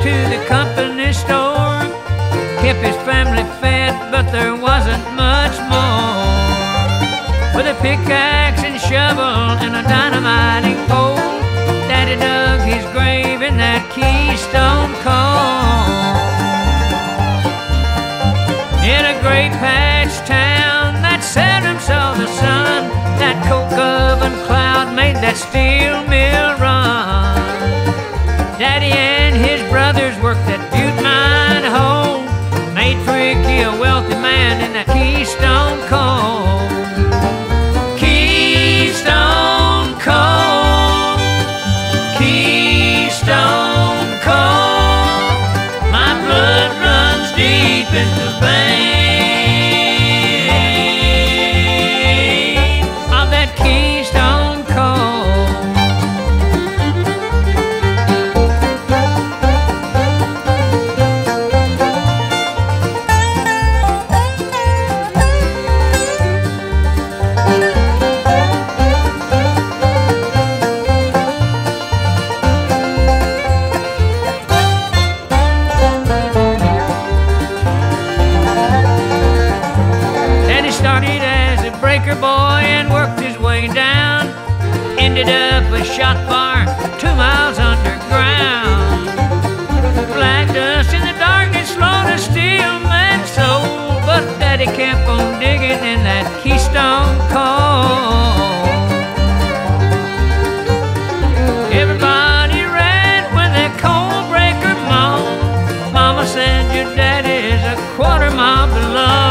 to the company store. Kept his family fed, but there wasn't much more. With a pickaxe and shovel and a dynamite and coal, Daddy dug his grave in that Keystone coal. In a great patch town that seldom saw the sun, that coke oven cloud made that steel mill run. Daddy the pain. worker boy and worked his way down. Ended up a shot fire two miles underground. Black dust in the darkness, slowed a still, man soul. But Daddy kept on digging in that Keystone coal. Everybody ran when that coal breaker moaned. Mama said your daddy is a quarter mile below.